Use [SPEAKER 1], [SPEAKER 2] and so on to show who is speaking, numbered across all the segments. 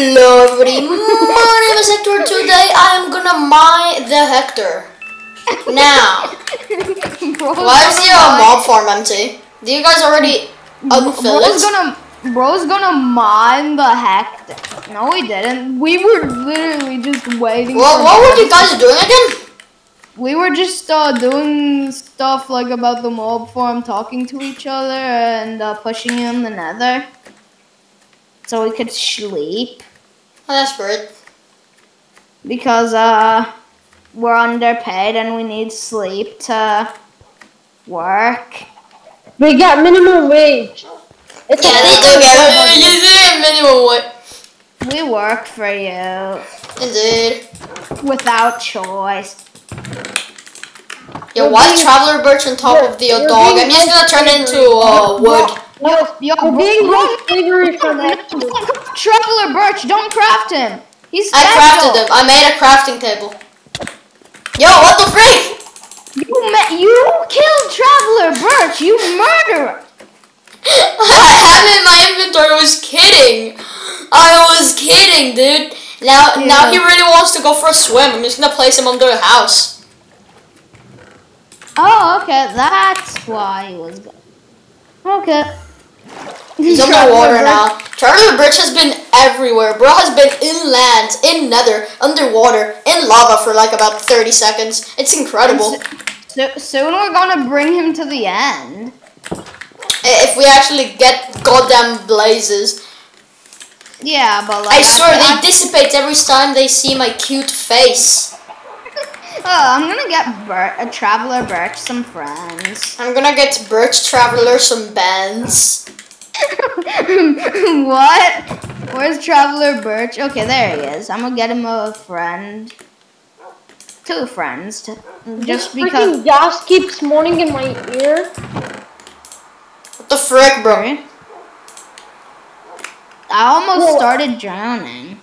[SPEAKER 1] Hello everybody, my name is Hector. Today I am gonna mine the Hector. Now, why is the uh, mob farm empty? Do you guys already unfill
[SPEAKER 2] Bro's
[SPEAKER 1] it?
[SPEAKER 2] gonna Bro's gonna mine the Hector. No, we didn't. We were literally just waiting.
[SPEAKER 1] Well, what were you guys doing again?
[SPEAKER 2] We were just uh, doing stuff like about the mob farm, talking to each other, and uh, pushing in the nether. So we could sleep.
[SPEAKER 1] Oh, that's great.
[SPEAKER 2] Because uh, we're underpaid and we need sleep to work.
[SPEAKER 3] We got minimum wage. It's
[SPEAKER 1] Yeah, they do get minimum what?
[SPEAKER 2] We work for you
[SPEAKER 1] Indeed.
[SPEAKER 2] without choice.
[SPEAKER 1] Yo, why is Traveler Birch on top of the dog? I'm just gonna turn it into uh, wood.
[SPEAKER 3] No,
[SPEAKER 2] Yo,
[SPEAKER 3] we're being
[SPEAKER 2] bro-
[SPEAKER 3] robbed slavery from Exodus.
[SPEAKER 2] Traveler Birch, don't craft him. He's
[SPEAKER 1] I
[SPEAKER 2] special.
[SPEAKER 1] crafted him. I made a crafting table. Yo, what the freak?
[SPEAKER 2] You ma- you killed Traveler Birch. You murderer.
[SPEAKER 1] I have it in my inventory. I was kidding. I was kidding, dude. Now, now he really wants to go for a swim. I'm just gonna place him under the house.
[SPEAKER 2] Oh, okay. That's why he was. Go- okay.
[SPEAKER 1] He's underwater now. Traveler Birch has been everywhere. Bro has been inland, in nether, underwater, in lava for like about 30 seconds. It's incredible.
[SPEAKER 2] So, soon we're gonna bring him to the end.
[SPEAKER 1] If we actually get goddamn blazes.
[SPEAKER 2] Yeah, but like
[SPEAKER 1] I swear,
[SPEAKER 2] I,
[SPEAKER 1] they dissipate every time they see my cute face.
[SPEAKER 2] oh, I'm gonna get Bir- a Traveler Birch some friends.
[SPEAKER 1] I'm gonna get Birch Traveler some bands.
[SPEAKER 2] what? Where's Traveler Birch? Okay, there he is. I'm gonna get him a friend. Two friends. To, just because.
[SPEAKER 3] Freaking gas keeps moaning in my ear.
[SPEAKER 1] What the frick, bro?
[SPEAKER 2] I almost
[SPEAKER 3] Whoa.
[SPEAKER 2] started drowning.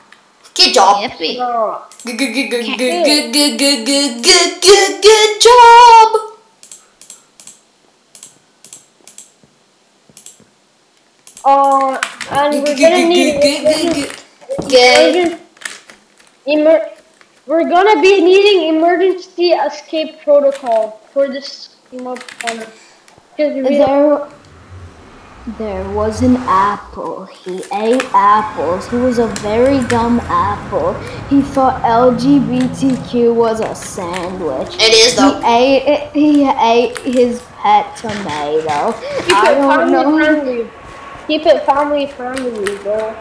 [SPEAKER 1] Good job.
[SPEAKER 2] Yippee.
[SPEAKER 1] Good, good, good, good, good, good, good, good, good, good, good, good job.
[SPEAKER 3] Uh, and we're gonna need
[SPEAKER 1] good, good, good, good. Okay.
[SPEAKER 3] emergen- emer- we're gonna be needing emergency escape protocol for this mob farm. Because
[SPEAKER 2] There, there was an apple. He ate apples. He was a very dumb apple. He thought LGBTQ was a sandwich.
[SPEAKER 1] It is
[SPEAKER 2] He ate. He ate his pet tomato.
[SPEAKER 3] keep
[SPEAKER 2] I
[SPEAKER 3] it
[SPEAKER 2] don't
[SPEAKER 3] family
[SPEAKER 2] know.
[SPEAKER 3] Friendly. Keep it family friendly, bro.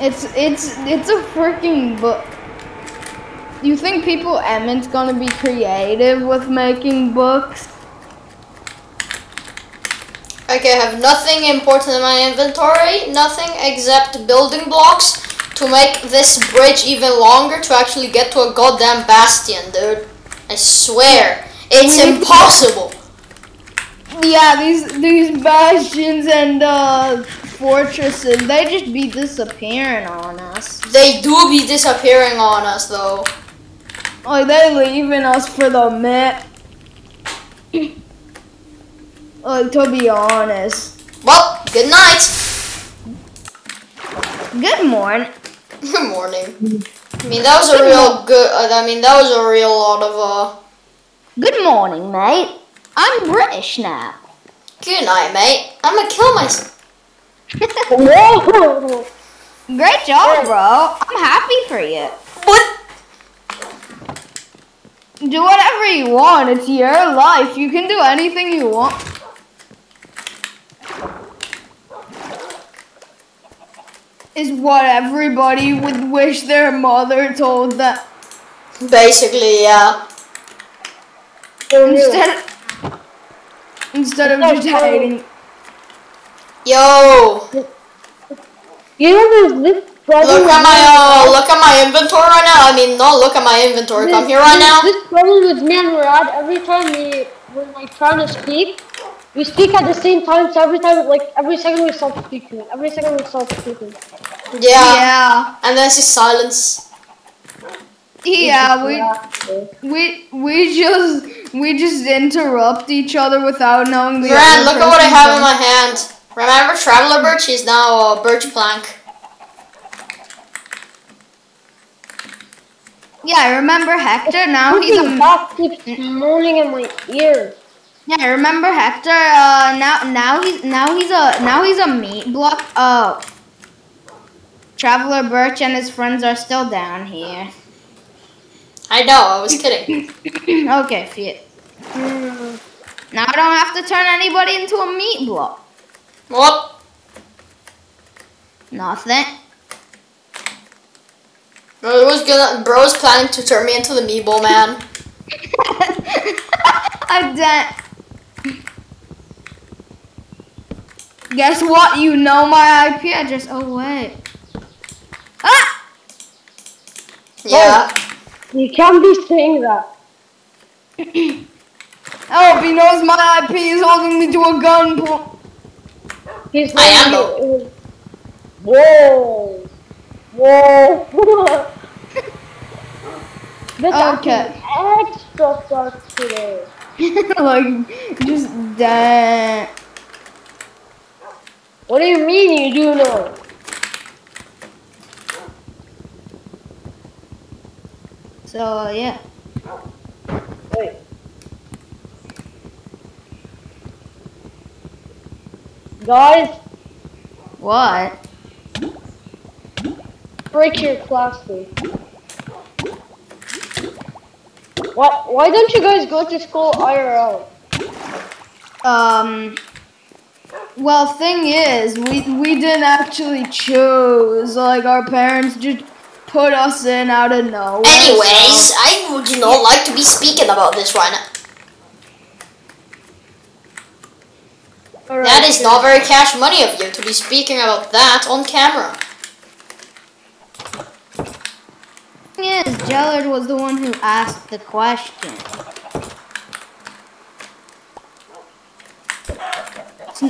[SPEAKER 2] It's it's it's a freaking book. You think people Emmett's gonna be creative with making books?
[SPEAKER 1] Okay, I have nothing important in my inventory. Nothing except building blocks to make this bridge even longer to actually get to a goddamn bastion, dude. I swear. It's
[SPEAKER 2] We need to-
[SPEAKER 1] impossible.
[SPEAKER 2] Yeah, these these bastions and uh, fortresses, they just be disappearing on us.
[SPEAKER 1] They do be disappearing on us though.
[SPEAKER 2] Like they leaving us for the map. like to be honest.
[SPEAKER 1] Well, good night.
[SPEAKER 2] Good morning.
[SPEAKER 1] Good morning. I mean, that was a real good. I mean, that was a real lot of uh.
[SPEAKER 2] Good morning, mate. I'm British now.
[SPEAKER 1] Good night, mate. I'm gonna kill myself.
[SPEAKER 3] Whoa!
[SPEAKER 2] Great job, bro. I'm happy for you.
[SPEAKER 1] What?
[SPEAKER 2] Do whatever you want. It's your life. You can do anything you want. Is what everybody would wish their mother told them.
[SPEAKER 1] Basically, yeah.
[SPEAKER 2] Instead, instead of just hating.
[SPEAKER 1] Yo,
[SPEAKER 3] You know there's this problem
[SPEAKER 1] look at my uh, look at my inventory right now. I mean, no, look at my inventory. Come here right
[SPEAKER 3] this,
[SPEAKER 1] now.
[SPEAKER 3] This problem with me and Murad, every time we we're like trying to speak, we speak at the same time. So every time, like every second, we stop speaking. Every second, we stop speaking.
[SPEAKER 1] Yeah.
[SPEAKER 2] Yeah,
[SPEAKER 1] And then it's just silence.
[SPEAKER 2] Yeah. We we we just we just interrupt each other without knowing the.
[SPEAKER 1] Grant,
[SPEAKER 2] other
[SPEAKER 1] look at what I
[SPEAKER 2] person's
[SPEAKER 1] have in my hand. Remember Traveler Birch? He's now a Birch Plank.
[SPEAKER 2] Yeah, I remember Hector. Now he's a
[SPEAKER 3] bat keeps moaning in my ear.
[SPEAKER 2] yeah. I remember Hector. Uh, now now he's now he's a now he's a meat block. Uh, Traveler Birch and his friends are still down here.
[SPEAKER 1] I know, I was kidding.
[SPEAKER 2] okay, fit. Now I don't have to turn anybody into a meat block.
[SPEAKER 1] What?
[SPEAKER 2] Nothing.
[SPEAKER 1] Bro was gonna bro's planning to turn me into the meatball man.
[SPEAKER 2] I did Guess what? You know my IP address. Oh wait. Ah!
[SPEAKER 1] Yeah.
[SPEAKER 3] You can't be saying that.
[SPEAKER 2] Oh, if he knows my IP is holding me to a gun.
[SPEAKER 3] He's
[SPEAKER 1] I am
[SPEAKER 3] not- Whoa. Whoa. This
[SPEAKER 2] Okay.
[SPEAKER 3] actually extra sucks today.
[SPEAKER 2] like, just that.
[SPEAKER 3] What do you mean you do know?
[SPEAKER 2] So yeah.
[SPEAKER 3] Wait. Guys,
[SPEAKER 2] What?
[SPEAKER 3] break your plastic. What? Why don't you guys go to school IRL?
[SPEAKER 2] Um. Well, thing is, we we didn't actually choose. Like our parents just put us in out of nowhere.
[SPEAKER 1] Anyways, I would you know like to be speaking about this right now. That is not very cash money of you to be speaking about that on camera.
[SPEAKER 2] Yes, Jellard was the one who asked the question.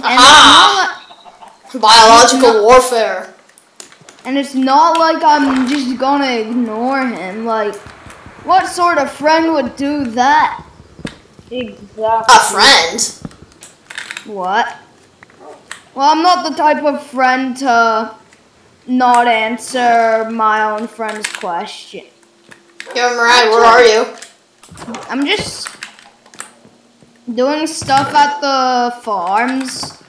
[SPEAKER 1] Aha! Biological warfare.
[SPEAKER 2] Like, and it's not like I'm just gonna ignore him. Like, what sort of friend would do that?
[SPEAKER 3] Exactly.
[SPEAKER 1] A friend.
[SPEAKER 2] What? Well, I'm not the type of friend to not answer my own friend's question.
[SPEAKER 1] Yo, Mariah, where are you?
[SPEAKER 2] I'm just doing stuff at the farms.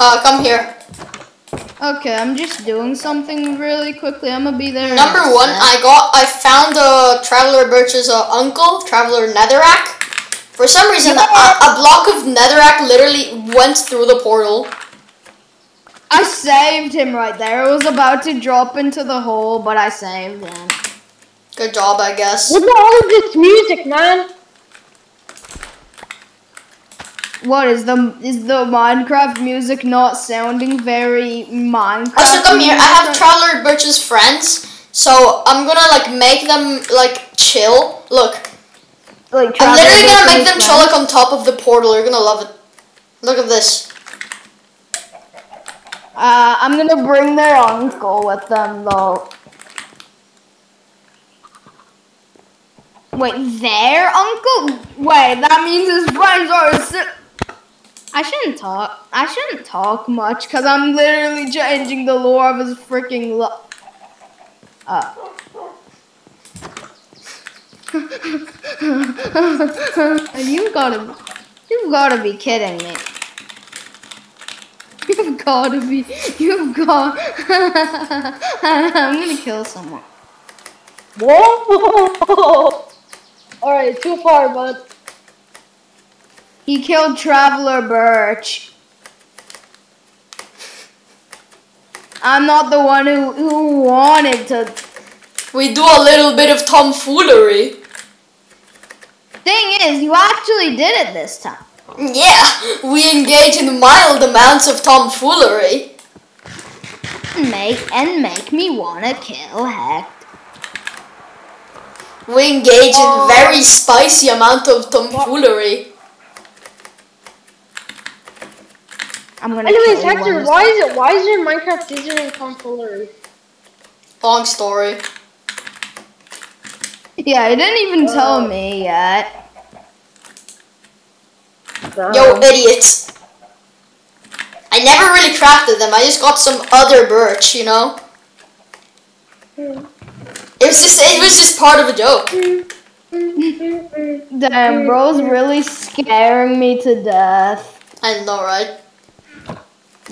[SPEAKER 1] Uh, come here.
[SPEAKER 2] Okay, I'm just doing something really quickly. I'm gonna be there. in
[SPEAKER 1] Number one. I got, I found a Traveler Birch's uh, uncle, Traveler Netherrack. For some reason, a, a block of Netherrack literally went through the portal.
[SPEAKER 2] I saved him right there. It was about to drop into the hole, but I saved him.
[SPEAKER 1] Good job, I guess.
[SPEAKER 3] What the hell is this music, man?
[SPEAKER 2] What is the is the Minecraft music not sounding very Minecraft?
[SPEAKER 1] Also, come here. I have? Traveler Birch's friends, so I'm gonna like make them like chill. Look,
[SPEAKER 2] like
[SPEAKER 1] I'm literally gonna make them chill like on top of the portal. You're gonna love it. Look at this.
[SPEAKER 2] Uh, I'm gonna bring their uncle with them though. Wait, their uncle? Wait, that means his friends are. I shouldn't talk. I shouldn't talk much because I'm literally changing the lore of his freaking lo- Uh. you gotta, you've gotta be kidding me. You've gotta be. You've got. I'm gonna kill someone.
[SPEAKER 3] Whoa! Alright, too far, bud.
[SPEAKER 2] He killed Traveler Birch. I'm not the one who, who wanted to.
[SPEAKER 1] We do a little bit of tomfoolery.
[SPEAKER 2] Thing is, you actually did it this time.
[SPEAKER 1] Yeah, we engage in mild amounts of tomfoolery.
[SPEAKER 2] Make and make me wanna kill Heck.
[SPEAKER 1] We engage in very spicy amount of tomfoolery.
[SPEAKER 2] I'm gonna.
[SPEAKER 3] Anyways,
[SPEAKER 2] kill you
[SPEAKER 3] Hector, why is it? Why is your Minecraft username tomfoolery?
[SPEAKER 1] Long story.
[SPEAKER 2] Yeah, he didn't even
[SPEAKER 3] Oh.
[SPEAKER 2] tell me yet.
[SPEAKER 1] Yo, idiots. I never really crafted them. I just got some other birch, you know. It was just it was just part of a joke.
[SPEAKER 2] Damn, bro's really scaring me to death.
[SPEAKER 1] I know, right?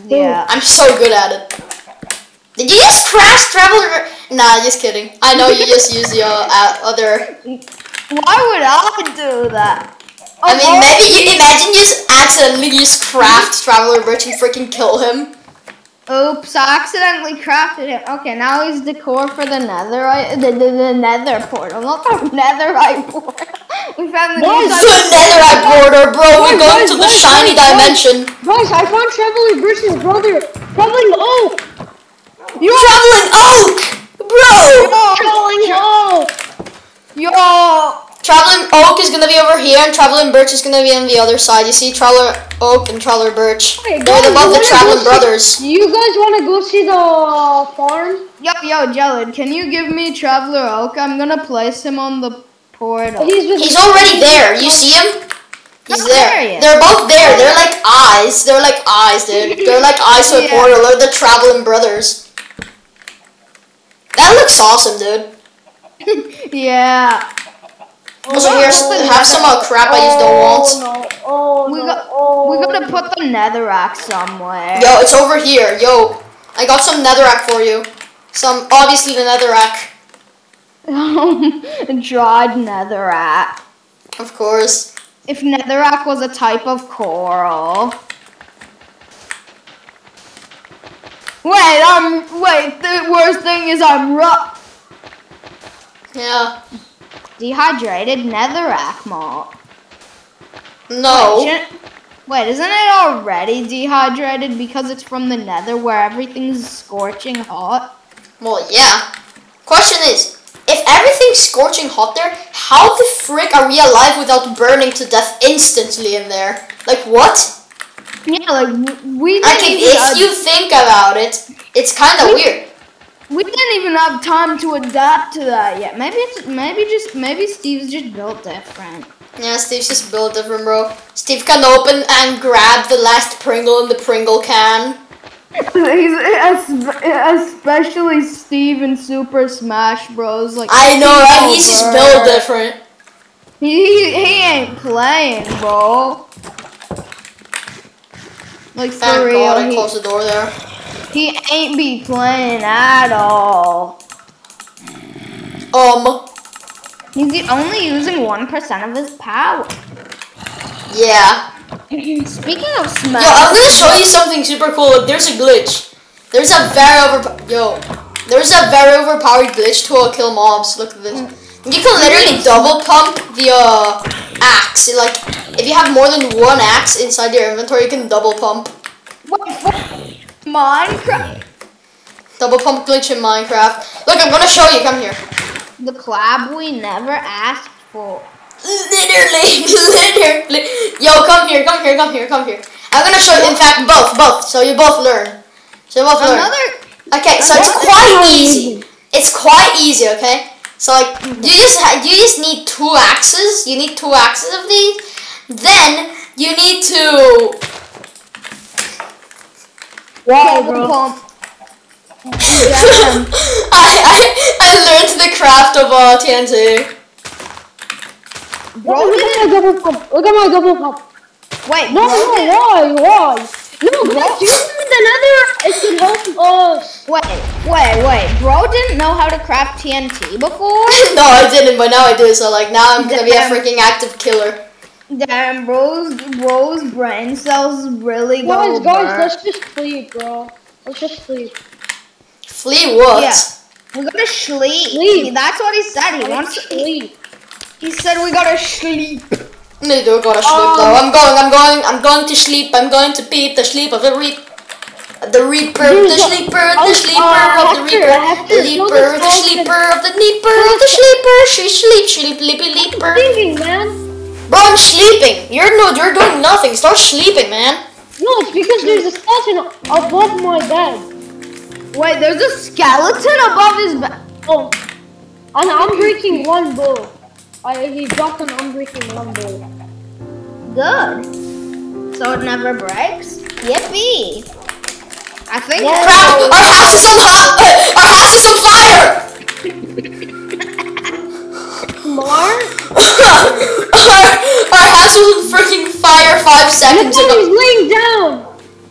[SPEAKER 2] Yeah.
[SPEAKER 1] I'm so good at it. Did you just crash traveler? Nah, just kidding. I know you just use your uh, other.
[SPEAKER 2] Why would I do that?
[SPEAKER 1] I mean, maybe you imagine you just accidentally use craft traveler birch and freaking kill him.
[SPEAKER 2] Oops, I accidentally crafted it. Okay, now he's decor for the netherite, the, the, the nether portal, not the netherite portal. We found the new
[SPEAKER 3] Guys,
[SPEAKER 1] The netherite border, bro. We're going
[SPEAKER 3] guys,
[SPEAKER 1] to the
[SPEAKER 3] guys,
[SPEAKER 1] shiny
[SPEAKER 3] guys, guys.
[SPEAKER 1] dimension.
[SPEAKER 3] Guys, I found Traveling Birch's brother. Traveling Oak.
[SPEAKER 1] You traveling oak, bro.
[SPEAKER 3] Traveling Oak.
[SPEAKER 2] Yo,
[SPEAKER 1] Traveling oak is gonna be over here, and traveling birch is gonna be on the other side. You see, traveler oak and traveler birch.
[SPEAKER 3] Hey,
[SPEAKER 1] They're
[SPEAKER 3] guys,
[SPEAKER 1] above the traveling
[SPEAKER 3] go see-
[SPEAKER 1] brothers.
[SPEAKER 3] You guys want to go see the farm?
[SPEAKER 2] yo, yo, Jellid, can you give me Traveler Oak? I'm gonna place him on the portal.
[SPEAKER 3] He's
[SPEAKER 1] He's already there. You see him? He's
[SPEAKER 2] Oh,
[SPEAKER 1] there.
[SPEAKER 2] there.
[SPEAKER 1] They're both there. They're like eyes. They're like eyes, dude. They're like eyes to a
[SPEAKER 2] Yeah.
[SPEAKER 1] portal. They're the traveling brothers. That looks awesome, dude.
[SPEAKER 2] yeah.
[SPEAKER 1] Also, here, have some uh, crap I used don't want.
[SPEAKER 3] Oh no! Oh
[SPEAKER 2] We
[SPEAKER 3] no!
[SPEAKER 2] got,
[SPEAKER 3] oh,
[SPEAKER 2] we gotta put the netherrack somewhere.
[SPEAKER 1] Yo, it's over here. Yo, I got some netherrack for you. Some, obviously the netherrack,
[SPEAKER 2] Dried netherrack.
[SPEAKER 1] of course.
[SPEAKER 2] If netherrack was a type of coral. Wait, I'm wait. The worst thing is I'm ru-
[SPEAKER 1] Yeah.
[SPEAKER 2] Dehydrated netherrack malt.
[SPEAKER 1] No.
[SPEAKER 2] Wait, wait, isn't it already dehydrated because it's from the nether where everything's scorching hot?
[SPEAKER 1] Well, yeah. Question is, if everything's scorching hot there, how the frick are we alive without burning to death instantly in there? Like what?
[SPEAKER 2] Yeah, like we didn't
[SPEAKER 1] if, if you think about it, it's kind of weird.
[SPEAKER 2] We didn't even have time to adapt to that yet. Maybe it's maybe just maybe Steve's just built different.
[SPEAKER 1] Yeah, Steve's just built different, bro. Steve can open and grab the last Pringle in the Pringle can.
[SPEAKER 2] He's especially Steve in Super Smash Bros. Like
[SPEAKER 1] I know, right? He's just built different.
[SPEAKER 2] He he ain't playing, bro. Like for
[SPEAKER 1] Thank
[SPEAKER 2] real,
[SPEAKER 1] God I
[SPEAKER 2] he,
[SPEAKER 1] closed the door there.
[SPEAKER 2] He ain't be playing at all.
[SPEAKER 1] Um,
[SPEAKER 2] He's only using one percent of his power.
[SPEAKER 1] yeah.
[SPEAKER 2] Speaking of
[SPEAKER 1] Yo, I'm gonna show you something super cool. There's a glitch. There's a very over yo. There's a very overpowered glitch to kill mobs. Look at this. You can literally double pump the uh, axe. Like if you have more than one axe inside your inventory, you can double pump.
[SPEAKER 2] what, what, Minecraft,
[SPEAKER 1] Double pump glitch in Minecraft. Look, I'm gonna show you. Come here.
[SPEAKER 2] the collab we never asked for.
[SPEAKER 1] Literally, literally. Yo, come here, come here, come here, come here. I'm gonna show you. In fact, both, both. So you both learn. So you both learn.
[SPEAKER 2] Another
[SPEAKER 1] Okay, so it's quite
[SPEAKER 3] time.
[SPEAKER 1] easy. It's quite easy, okay? So like you just ha- you just need two axes. You need two axes of these. Then you need to
[SPEAKER 3] Wow, bro.
[SPEAKER 2] pump.
[SPEAKER 1] I, I I learned the craft of uh, TNT.
[SPEAKER 3] Bro, look at my double pump. Look at my double pump.
[SPEAKER 2] Wait,
[SPEAKER 3] No, no, why, why? No, bro, use the nether. It can help us.
[SPEAKER 2] wait, wait, wait. Bro didn't know how to craft TNT before.
[SPEAKER 1] no, I didn't, but now I do. So like now I'm gonna be a freaking active killer.
[SPEAKER 2] Damn, bro's bro's brain cells really
[SPEAKER 3] Guys,
[SPEAKER 2] go
[SPEAKER 3] guys,
[SPEAKER 2] burnt.
[SPEAKER 3] let's just sleep, bro. Let's just sleep.
[SPEAKER 1] Flee what?
[SPEAKER 2] Yeah. We gotta sleep.
[SPEAKER 3] Sleep.
[SPEAKER 2] That's what he said. He wants to.
[SPEAKER 3] sleep.
[SPEAKER 2] He said we gotta sleep.
[SPEAKER 1] Me do gotta sleep
[SPEAKER 3] Um,
[SPEAKER 1] though. I'm going. I'm going. I'm going to sleep. I'm going to beat the sleep of the reap. The reaper, the sleeper, the
[SPEAKER 3] Oh,
[SPEAKER 1] sleeper
[SPEAKER 3] uh,
[SPEAKER 1] of the reaper, the
[SPEAKER 3] no,
[SPEAKER 1] leaper, the sleeper of the leaper, the sleeper. She sleeps, she sleepy leaper.
[SPEAKER 3] Thinking, man.
[SPEAKER 1] Bro, I'm sleeping. You're no, you're doing nothing. Start sleeping, man.
[SPEAKER 3] No, it's because there's a skeleton above my bed.
[SPEAKER 2] Wait, there's a skeleton above his bed.
[SPEAKER 3] Oh, and I'm breaking one bow. I he dropped an unbreaking one bow.
[SPEAKER 2] Good. so it never breaks. Yippee! I think.
[SPEAKER 3] Yeah.
[SPEAKER 1] Crap! Our house is on hot. Our house is on fire.
[SPEAKER 3] Smart.
[SPEAKER 1] our, our house was on freaking fire five seconds
[SPEAKER 3] Look how
[SPEAKER 1] ago.
[SPEAKER 3] he's laying down.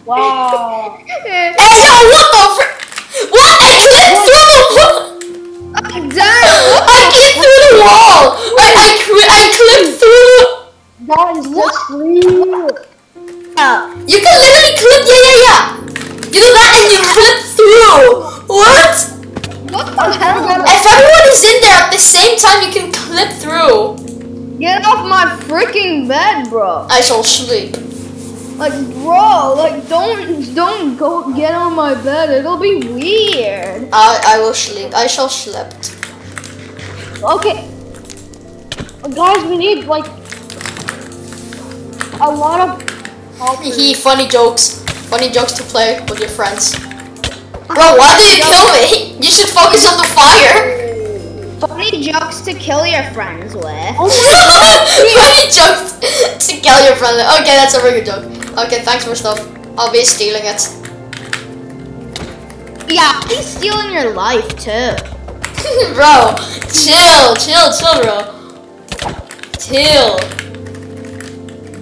[SPEAKER 3] Wow.
[SPEAKER 1] Hey yo, what the fr- What? I clipped through the wall.
[SPEAKER 2] Damn!
[SPEAKER 1] I clipped through the wall. I I, cri- I clipped through.
[SPEAKER 3] Guys, just leave.
[SPEAKER 1] You can literally clip. Yeah, yeah, yeah. You do that and you clip through. What?
[SPEAKER 2] What the hell?
[SPEAKER 1] If everyone is in there at the same time, you can clip through.
[SPEAKER 2] Get off my freaking bed, bro.
[SPEAKER 1] I shall sleep.
[SPEAKER 2] Like, bro, like, don't, don't go get on my bed. It'll be weird.
[SPEAKER 1] I I will sleep. I shall sleep.
[SPEAKER 3] Okay. Guys, we need like a lot of helpers.
[SPEAKER 1] He funny jokes. Funny jokes to play with your friends. Bro, why did you kill me? You should focus on the fire.
[SPEAKER 2] Funny jokes to kill your friends with.
[SPEAKER 1] funny jokes to kill your friend. Okay, that's a very good joke. Okay, thanks for stuff. I'll be stealing it.
[SPEAKER 2] Yeah, he's stealing your life too.
[SPEAKER 1] bro, chill, chill, chill, bro. Chill.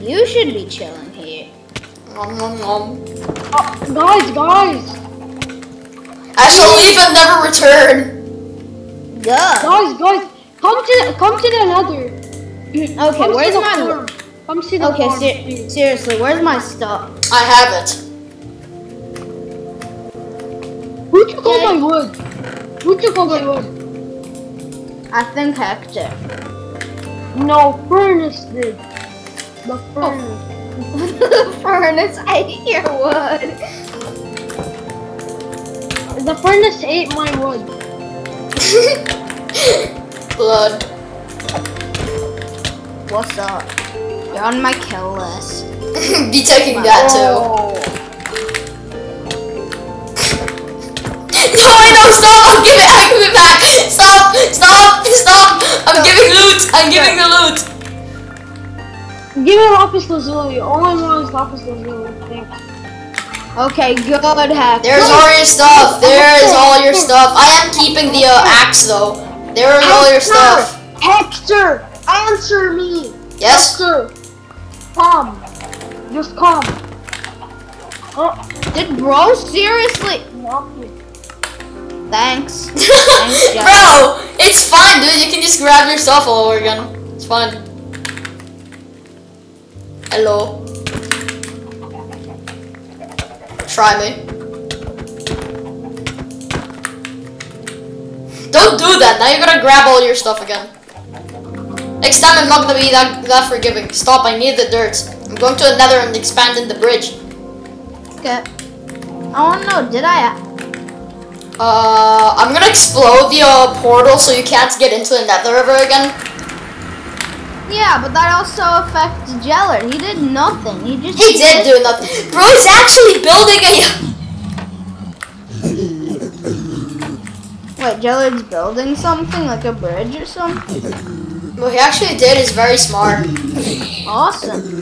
[SPEAKER 2] You should be chilling here.
[SPEAKER 1] Nom, nom, nom.
[SPEAKER 3] Uh, guys, guys,
[SPEAKER 1] I shall leave and never return.
[SPEAKER 2] Good.
[SPEAKER 3] guys, guys, come to come to the nether.
[SPEAKER 2] Okay,
[SPEAKER 3] Come
[SPEAKER 2] where's
[SPEAKER 3] see the
[SPEAKER 2] my?
[SPEAKER 3] farm. Come see the
[SPEAKER 2] Okay,
[SPEAKER 3] farm,
[SPEAKER 2] ser- seriously, where's my stuff?
[SPEAKER 1] I have it.
[SPEAKER 3] Who took all my wood? Who took all my wood?
[SPEAKER 2] I think Hector.
[SPEAKER 3] No, furnace did. The oh. furnace.
[SPEAKER 2] the furnace ate your wood.
[SPEAKER 3] The furnace ate my wood.
[SPEAKER 1] Blood.
[SPEAKER 2] What's up? You're on my kill list.
[SPEAKER 1] be taking that oh. too.
[SPEAKER 2] Oh.
[SPEAKER 1] No, I know, stop! I'll give it, I'll give it back! Stop! Stop! Stop! I'm giving loot! I'm giving the loot!
[SPEAKER 3] Give me lapis lazuli. All I want is lapis lazuli. Thanks.
[SPEAKER 2] Okay, good Hector.
[SPEAKER 1] There's all your stuff. There is all your stuff. I am keeping the uh, axe though. There is all your stuff.
[SPEAKER 3] Hector, answer me.
[SPEAKER 1] Yes?
[SPEAKER 3] Hector, come. Just come. Oh,
[SPEAKER 2] Did bro seriously? Thanks. Thanks,
[SPEAKER 1] Bro, it's fine, dude. You can just grab your stuff all over again. It's fine. Hello. Try me. Don't do that. Now you're gonna grab all your stuff again. Next time I'm not gonna be that, that forgiving. Stop, I need the dirt. I'm going to the nether and expanding the bridge.
[SPEAKER 2] Okay. I want to know, did I?
[SPEAKER 1] Uh, I'm gonna explode the uh, portal so you can't get into the nether ever again.
[SPEAKER 2] Yeah, but that also affects Jeller. He did nothing. He just.
[SPEAKER 1] He did do nothing. Bro, he's actually building a.
[SPEAKER 2] What, Jellard's building something like a bridge or something.
[SPEAKER 1] What he actually did is very smart.
[SPEAKER 2] Awesome.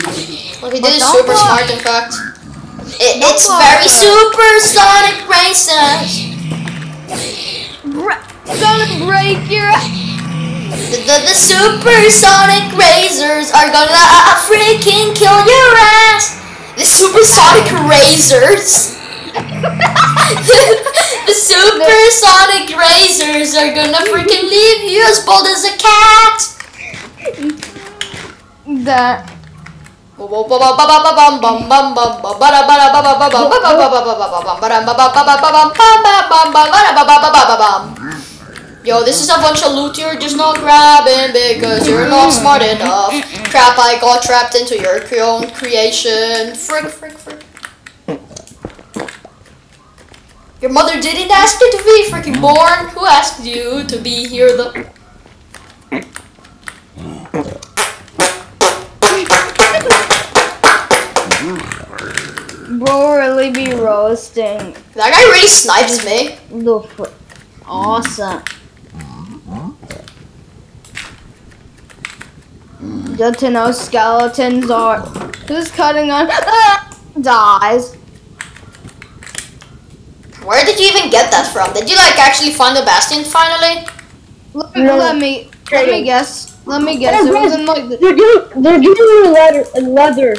[SPEAKER 1] What he
[SPEAKER 2] But
[SPEAKER 1] did is super smart, in fact. It, it's very
[SPEAKER 2] there.
[SPEAKER 1] supersonic racers.
[SPEAKER 2] Br- gonna break your.
[SPEAKER 1] The, the, the supersonic razors are gonna uh, freaking kill your ass. The supersonic razors. the supersonic razors are gonna freaking leave you as bold as a cat.
[SPEAKER 2] That.
[SPEAKER 1] Yo, this is a bunch of loot you're just not grabbing because you're not smart enough. Crap, I got trapped into your own creation. Frick, frick, frick. Your mother didn't ask you to be freaking born. Who asked you to be here? The
[SPEAKER 2] Bro really be roasting.
[SPEAKER 1] that guy really snipes me.
[SPEAKER 2] Awesome. Good to know skeletons are Who's cutting on? Ah, dies.
[SPEAKER 1] Where did you even get that from? Did you like actually find the bastion finally?
[SPEAKER 2] Let,
[SPEAKER 3] No.
[SPEAKER 2] let me let me guess. Let me guess. It was
[SPEAKER 3] bro,
[SPEAKER 2] in like the,
[SPEAKER 3] They're giving, they're giving you leather, leather.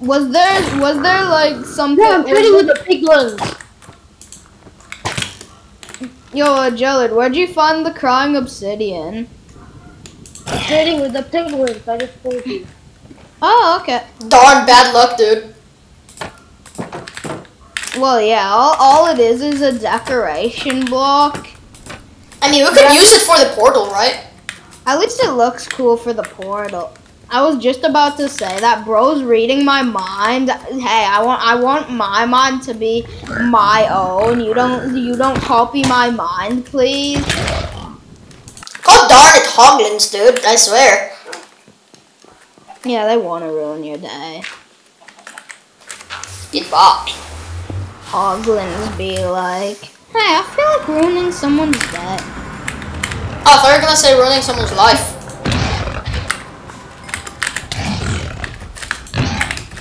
[SPEAKER 2] was there was there like something?
[SPEAKER 3] Yeah, I'm
[SPEAKER 2] was
[SPEAKER 3] trading with the big ones.
[SPEAKER 2] Yo, uh, Jellid, where'd you find the crying obsidian?
[SPEAKER 3] Trading with the penguins. I just told you.
[SPEAKER 2] Oh, okay.
[SPEAKER 1] Darn bad luck, dude.
[SPEAKER 2] Well, yeah, all, all it is is a decoration block.
[SPEAKER 1] I mean, we could use it for the portal, right?
[SPEAKER 2] At least it looks cool for the portal. I was just about to say that bro's reading my mind. Hey, I want I want my mind to be my own. You don't you don't copy my mind, please.
[SPEAKER 1] God darn it, Hoglins, dude. I swear.
[SPEAKER 2] Yeah, they want to ruin your day.
[SPEAKER 1] Get Goodbye.
[SPEAKER 2] Hoglins be like, hey, I feel like ruining someone's day.
[SPEAKER 1] Oh, I thought you were gonna say ruining someone's life.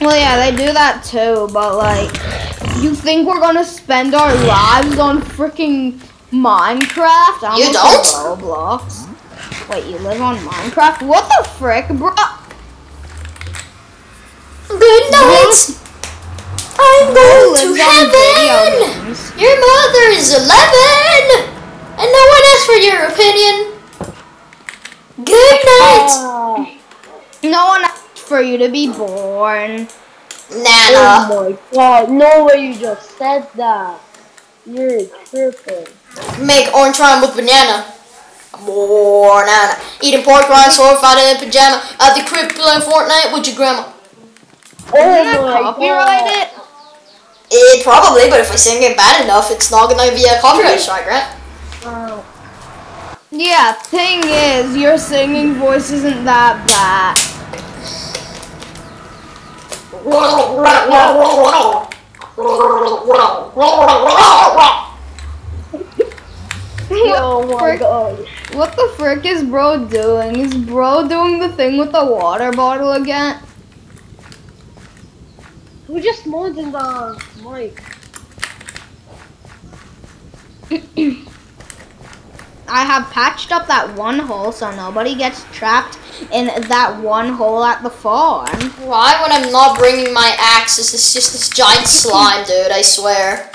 [SPEAKER 2] Well, yeah, they do that too, but like, you think we're gonna spend our lives on freaking Minecraft? I
[SPEAKER 1] You
[SPEAKER 2] said Roblox. Wait, you live on Minecraft? What the frick, bro?
[SPEAKER 1] Good night. I'm going to
[SPEAKER 2] lives on video
[SPEAKER 1] heaven. Your mother is 11. And no one asked for your opinion. Good night,
[SPEAKER 3] Ah,
[SPEAKER 2] No one asked for you to be born.
[SPEAKER 1] Nana.
[SPEAKER 3] oh my god, no way you just said that. You're tripping.
[SPEAKER 1] Make orange rhyme with banana. More banana. Eating pork rinds, horrified in pajama. At the crib playing Fortnite with your grandma.
[SPEAKER 3] Oh
[SPEAKER 2] Isn't that
[SPEAKER 3] my
[SPEAKER 2] copyrighted?
[SPEAKER 1] It probably, but if I sing it bad enough, it's not gonna be a copyright strike, right?
[SPEAKER 3] god.
[SPEAKER 2] Yeah, thing is, your singing voice isn't that bad.
[SPEAKER 3] Oh my
[SPEAKER 2] frick?
[SPEAKER 3] god.
[SPEAKER 2] What the frick is bro doing? Is bro doing the thing with the water bottle again?
[SPEAKER 3] Who just moaned in the mic?
[SPEAKER 2] I have patched up that one hole so nobody gets trapped in that one hole at the farm.
[SPEAKER 1] Why when I'm not bringing my axe? This is just this giant slime, dude, I swear.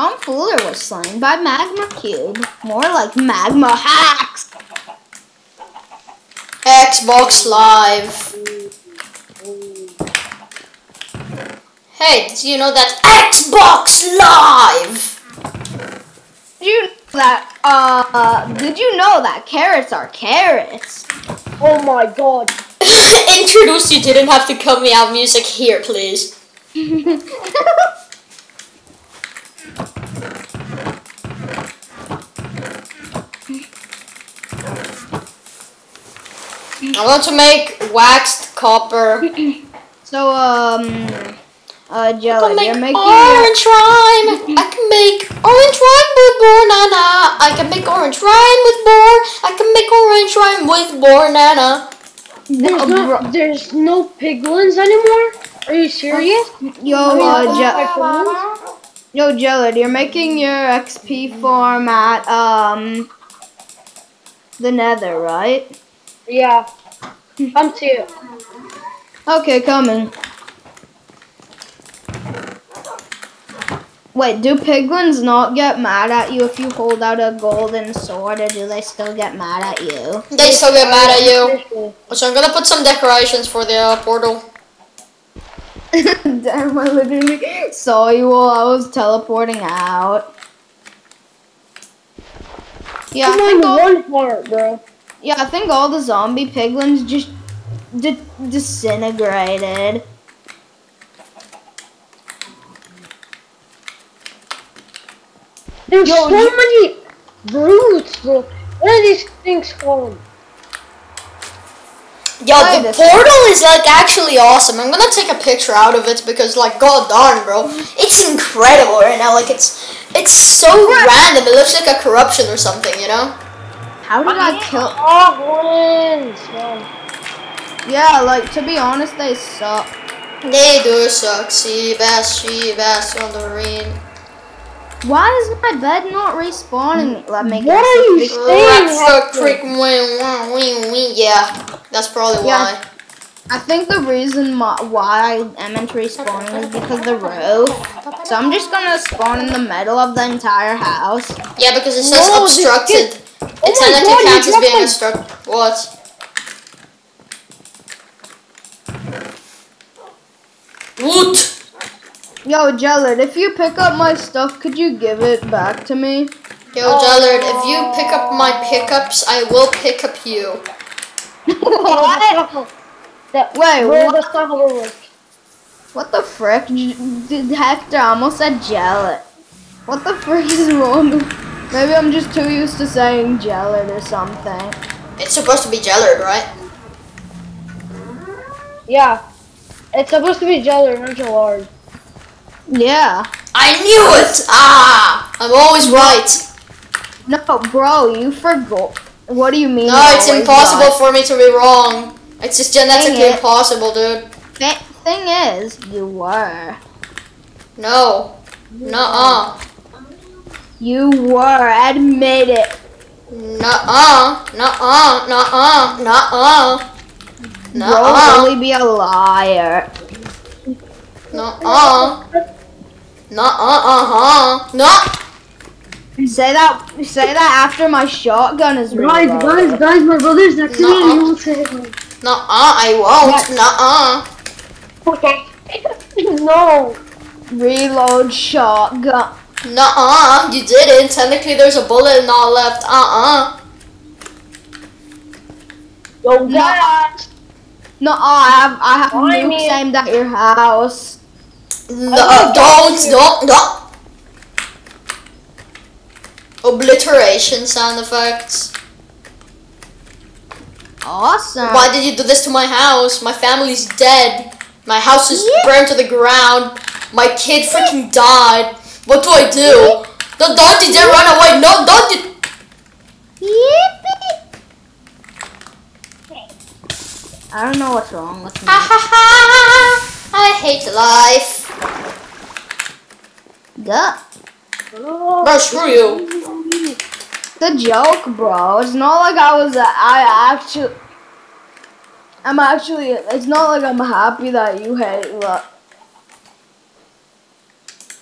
[SPEAKER 2] Tom Fuller was slain by Magma Cube. More like Magma Hacks.
[SPEAKER 1] Xbox Live. Hey, did you know that Xbox Live?
[SPEAKER 2] Did you know that? Uh, did you know that carrots are carrots?
[SPEAKER 3] Oh my god.
[SPEAKER 1] Introduce you didn't have to cut me out music here, please. I want to make waxed copper.
[SPEAKER 2] so um, uh,
[SPEAKER 1] I can
[SPEAKER 2] Jelly,
[SPEAKER 1] make
[SPEAKER 2] you're making your,
[SPEAKER 1] orange rhyme. I can make orange rhyme with banana. I can make orange rhyme with boar. I can make orange rhyme with banana.
[SPEAKER 3] There's
[SPEAKER 2] Oh,
[SPEAKER 3] no, there's no piglins anymore? Are you serious?
[SPEAKER 2] yo, uh, Je- yo, Jellid, you're making your XP farm at um the Nether, right?
[SPEAKER 3] Yeah. Come to you.
[SPEAKER 2] Okay, coming. Wait, do piglins not get mad at you if you hold out a golden sword, or do they still get mad at you?
[SPEAKER 1] They still get mad at you. So I'm gonna put some decorations for the uh, portal.
[SPEAKER 2] Damn, I literally saw you while I was teleporting out. Yeah, I think all,
[SPEAKER 3] one part, bro.
[SPEAKER 2] yeah, I think all the zombie piglins just di- disintegrated.
[SPEAKER 3] There's
[SPEAKER 2] Yo,
[SPEAKER 3] so many brutes, bro. What are these things called?
[SPEAKER 1] Yo,
[SPEAKER 2] Wait
[SPEAKER 1] the
[SPEAKER 2] a
[SPEAKER 1] portal is like actually awesome. I'm gonna take a picture out of it because, like, god darn, bro, it's incredible right now. Like, it's it's so random. It looks like a corruption or something, you know?
[SPEAKER 2] How did I kill?
[SPEAKER 3] Goblins, man.
[SPEAKER 2] Yeah, like to be honest, they suck.
[SPEAKER 1] They do suck. See bass, she bass on the ring.
[SPEAKER 2] Why is my bed not respawning? Let me
[SPEAKER 3] What are you
[SPEAKER 2] guess.
[SPEAKER 3] saying?
[SPEAKER 1] That's the creek. Yeah, that's probably
[SPEAKER 2] Yeah.
[SPEAKER 1] why.
[SPEAKER 2] I think the reason my, why I am into respawning is because the roof. So I'm just gonna spawn in the middle of the entire house.
[SPEAKER 1] Yeah, because it says
[SPEAKER 3] No, this
[SPEAKER 1] obstructed.
[SPEAKER 3] kid-
[SPEAKER 1] It
[SPEAKER 3] Oh my
[SPEAKER 1] technically
[SPEAKER 3] God,
[SPEAKER 1] counts as being
[SPEAKER 3] my-
[SPEAKER 1] obstructed. What? Woot!
[SPEAKER 2] Yo, Jellard, if you pick up my stuff, could you give it back to me?
[SPEAKER 1] Yo, Jellard, if you pick up my pickups, I will pick up you.
[SPEAKER 2] what?
[SPEAKER 3] That,
[SPEAKER 2] Wait,
[SPEAKER 3] bro,
[SPEAKER 2] what?
[SPEAKER 3] that's not how.
[SPEAKER 2] What the frick? J- Did Hector almost said Jellard. What the frick is wrong? Maybe I'm just too used to saying Jellard or something.
[SPEAKER 1] It's supposed to be Jellard, right?
[SPEAKER 3] Yeah. It's supposed to be Jellard, not Jellard.
[SPEAKER 2] Yeah.
[SPEAKER 1] I knew it! Ah! I'm always right.
[SPEAKER 2] No, bro, you forgot. What do you mean?
[SPEAKER 1] No, it's impossible
[SPEAKER 2] right?
[SPEAKER 1] for me to be wrong. It's just genetically
[SPEAKER 2] it.
[SPEAKER 1] impossible, dude.
[SPEAKER 2] Th- thing is, you were.
[SPEAKER 1] No. Nuh-uh.
[SPEAKER 2] You were. Admit it.
[SPEAKER 1] Nuh-uh. Nuh-uh. Nuh-uh. Nuh-uh.
[SPEAKER 2] Bro,
[SPEAKER 1] Nuh-uh.
[SPEAKER 2] really be a liar.
[SPEAKER 1] Nuh-uh. Nuh-uh. Uh-huh. Nuh.
[SPEAKER 2] Say that. Say that after my shotgun is reloaded.
[SPEAKER 3] guys, guys, guys! my brother's next
[SPEAKER 1] to me and he
[SPEAKER 3] won't say
[SPEAKER 1] Nuh-uh. I won't. Nuh-uh.
[SPEAKER 3] Okay. no.
[SPEAKER 2] Reload shotgun.
[SPEAKER 1] Nuh-uh. You didn't. Technically, there's a bullet not left. Uh-uh.
[SPEAKER 3] Yo,
[SPEAKER 2] No.
[SPEAKER 3] guys.
[SPEAKER 2] No, I have. I have
[SPEAKER 3] Why
[SPEAKER 2] nukes
[SPEAKER 3] me?
[SPEAKER 2] aimed at your house.
[SPEAKER 1] No,
[SPEAKER 3] I
[SPEAKER 1] don't,
[SPEAKER 3] don't
[SPEAKER 1] don't, don't. Obliteration sound effects.
[SPEAKER 2] Awesome.
[SPEAKER 1] Why did you do this to my house? My family's dead. My house is
[SPEAKER 2] Yeah.
[SPEAKER 1] burned to the ground. My kid freaking died. What do I do? The donkey didn't run away. No, donkey.
[SPEAKER 2] Yippee! I don't know what's wrong with me.
[SPEAKER 1] Ha ha ha! I hate life.
[SPEAKER 2] Duh.
[SPEAKER 1] Bro, screw you.
[SPEAKER 2] The joke, bro. It's not like I was. I actually. I'm actually. It's not like I'm happy that you hate. Oh uh,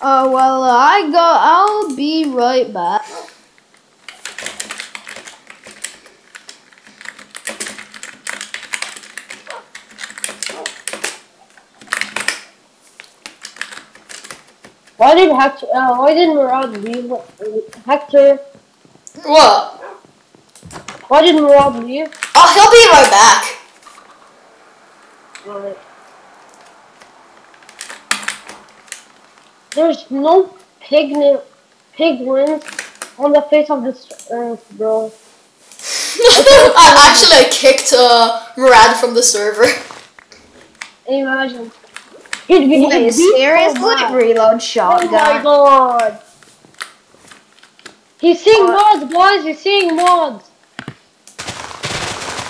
[SPEAKER 2] uh, well, I go. I'll be right back.
[SPEAKER 3] Why did Hector, uh, why did Murad leave? Hector,
[SPEAKER 1] What?
[SPEAKER 3] why did Murad leave?
[SPEAKER 1] Oh, he'll be right back.
[SPEAKER 3] There's no pigment, piglins on the face of this earth, bro.
[SPEAKER 1] I actually I kicked uh, Murad from the server.
[SPEAKER 3] Imagine. He'd be,
[SPEAKER 2] Wait,
[SPEAKER 3] he'd be so
[SPEAKER 2] seriously?
[SPEAKER 3] mad.
[SPEAKER 2] Reload
[SPEAKER 3] Oh my
[SPEAKER 2] shotgun.
[SPEAKER 3] god. He's seeing uh, mods, boys. He's seeing mods.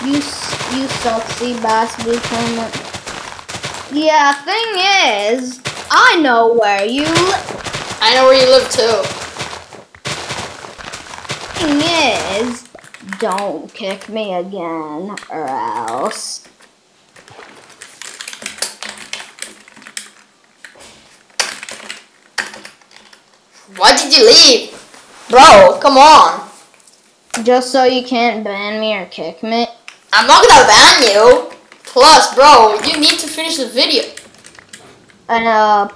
[SPEAKER 2] You s- you salty bastard. Kermit. Yeah, thing is, I know where you. Li-
[SPEAKER 1] I know where you live too.
[SPEAKER 2] thing is, don't kick me again, or else.
[SPEAKER 1] Why did you leave? Bro, come on.
[SPEAKER 2] Just so you can't ban me or kick me.
[SPEAKER 1] I'm not gonna ban you. Plus, bro, you need to finish the video.
[SPEAKER 2] And uh,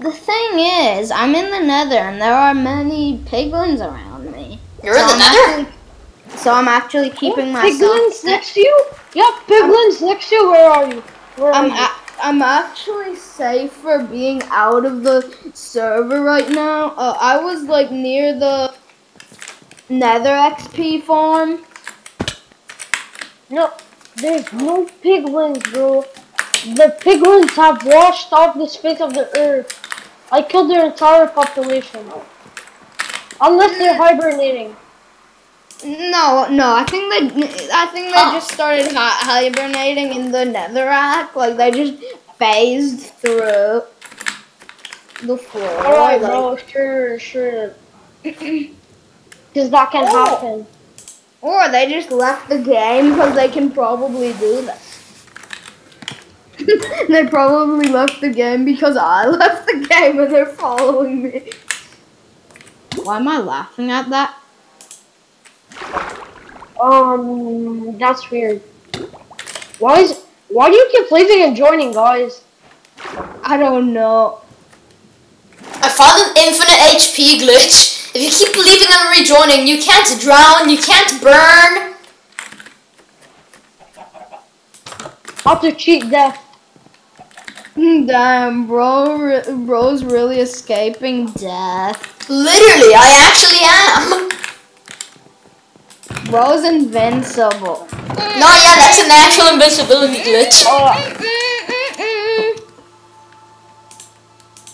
[SPEAKER 2] the thing is, I'm in the Nether, and there are many piglins around me.
[SPEAKER 1] You're in the
[SPEAKER 2] I'm
[SPEAKER 1] nether?
[SPEAKER 2] actually- so I'm actually keeping myself.
[SPEAKER 3] Piglins next to you? Yep, piglins next to you. Where are you? Where are
[SPEAKER 2] I'm
[SPEAKER 3] you?
[SPEAKER 2] I'm actually safe for being out of the server right now. Uh, I was like near the Nether XP farm.
[SPEAKER 3] No, there's no piglins, bro. The piglins have washed off the face of the earth. I killed their entire population. Unless they're hibernating.
[SPEAKER 2] No, no. I think they. I think they
[SPEAKER 1] Huh.
[SPEAKER 2] just started hibernating in the netherrack. Like they just phased through the floor.
[SPEAKER 3] Alright,
[SPEAKER 2] like-
[SPEAKER 3] bro, sure, sure. Because that can
[SPEAKER 2] Oh.
[SPEAKER 3] happen.
[SPEAKER 2] Or they just left the game because they can probably do that. they probably left the game because I left the game and they're following me. Why am I laughing at that?
[SPEAKER 3] Um, that's weird. Why is why do you keep leaving and joining, guys?
[SPEAKER 2] I don't know.
[SPEAKER 1] I found an infinite HP glitch. If you keep leaving and rejoining, you can't drown, you can't burn.
[SPEAKER 3] How to cheat death?
[SPEAKER 2] Damn, bro, bro's really escaping death.
[SPEAKER 1] Literally, I actually am.
[SPEAKER 2] Bro's invincible.
[SPEAKER 1] No, yeah, that's an actual invincibility glitch.
[SPEAKER 3] Oh,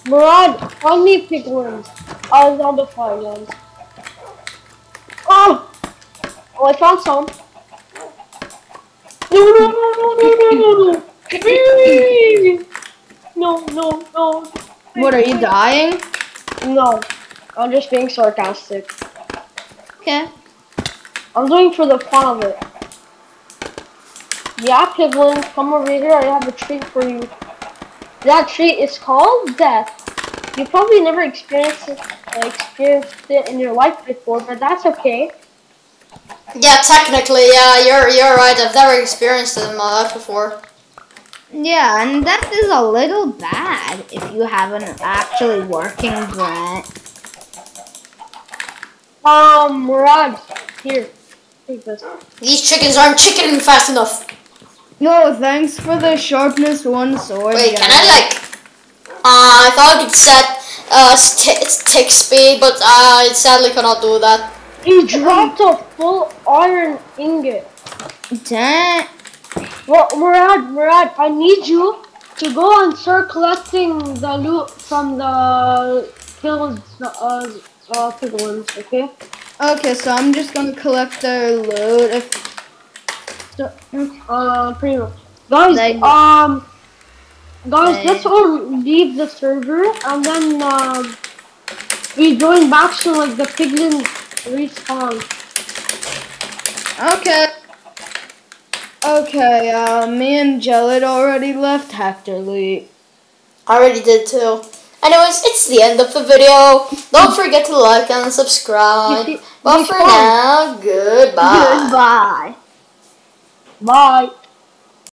[SPEAKER 3] Murad, me piglins. I was on the fire ones. Oh! Oh, I found some. No, no, no, no, no, no, no, no. No, no, no.
[SPEAKER 2] What are you dying?
[SPEAKER 3] No. I'm just being sarcastic.
[SPEAKER 2] Okay.
[SPEAKER 3] I'm doing for the fun of it. Yeah, piglins, come over here. I have a treat for you. That treat is called death. You probably never experienced it, uh, experienced it in your life before, but that's okay.
[SPEAKER 1] Yeah, technically, yeah, you're you're right. I've never experienced it in my life before.
[SPEAKER 2] Yeah, and death is a little bad if you have an actually working brain.
[SPEAKER 3] Um, Murad, here, take this.
[SPEAKER 1] These chickens aren't chickening fast enough.
[SPEAKER 2] No, thanks for the sharpness one sword.
[SPEAKER 1] Wait, can. I like? Uh, I thought I could set uh st- tick speed, but uh, I sadly cannot do that.
[SPEAKER 3] He dropped a full iron ingot.
[SPEAKER 2] Dang.
[SPEAKER 3] Well, Murad, Murad, I need you to go and start collecting the loot from the kills, uh, uh, piglins, okay?
[SPEAKER 2] Okay, so I'm just gonna collect their load If so,
[SPEAKER 3] Uh, pretty much. Guys,
[SPEAKER 2] Thank
[SPEAKER 3] um, guys,
[SPEAKER 2] Thank
[SPEAKER 3] let's all leave the server and then um, we join back so like the piglin respawn.
[SPEAKER 2] okay. Okay, uh, me and Jellard already left Hector Lee.
[SPEAKER 1] I already did too. Anyways, it's the end of the video. Don't forget to like and subscribe.
[SPEAKER 3] You see-
[SPEAKER 1] But
[SPEAKER 3] you
[SPEAKER 1] for now, goodbye.
[SPEAKER 2] Goodbye.
[SPEAKER 3] Bye.